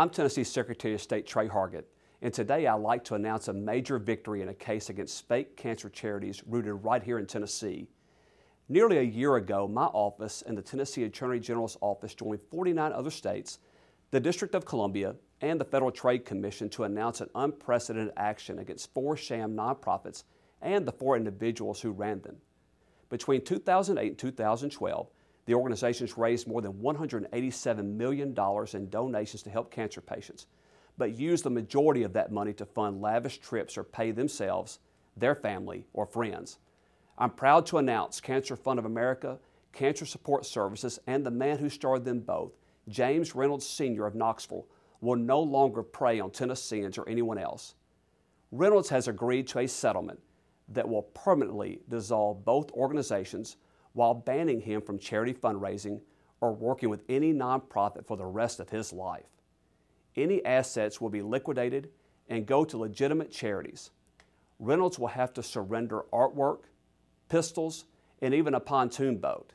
I'm Tennessee Secretary of State Tre Hargett, and today I'd like to announce a major victory in a case against fake cancer charities rooted right here in Tennessee. Nearly a year ago, my office and the Tennessee Attorney General's office joined 49 other states, the District of Columbia, and the Federal Trade Commission to announce an unprecedented action against four sham nonprofits and the four individuals who ran them. Between 2008 and 2012, the organizations raised more than $187 million in donations to help cancer patients, but used the majority of that money to fund lavish trips or pay themselves, their family, or friends. I'm proud to announce Cancer Fund of America, Cancer Support Services, and the man who started them both, James Reynolds Sr. of Knoxville, will no longer prey on Tennesseans or anyone else. Reynolds has agreed to a settlement that will permanently dissolve both organizations while banning him from charity fundraising or working with any nonprofit for the rest of his life. Any assets will be liquidated and go to legitimate charities. Reynolds will have to surrender artwork, pistols, and even a pontoon boat.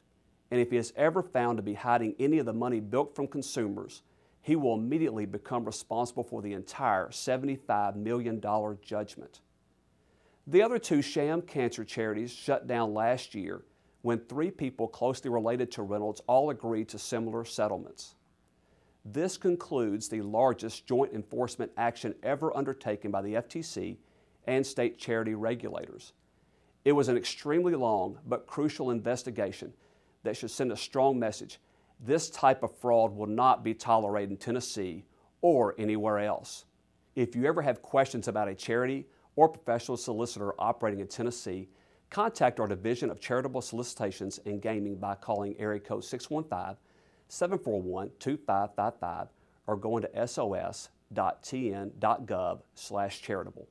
And if he is ever found to be hiding any of the money built from consumers, he will immediately become responsible for the entire $75 million judgment. The other two sham cancer charities shut down last year when three people closely related to Reynolds all agreed to similar settlements. This concludes the largest joint enforcement action ever undertaken by the FTC and state charity regulators. It was an extremely long but crucial investigation that should send a strong message. This type of fraud will not be tolerated in Tennessee or anywhere else. If you ever have questions about a charity or professional solicitor operating in Tennessee, Contact our Division of Charitable Solicitations and Gaming by calling area code 615 741 2555 or going to sos.tn.gov slash charitable.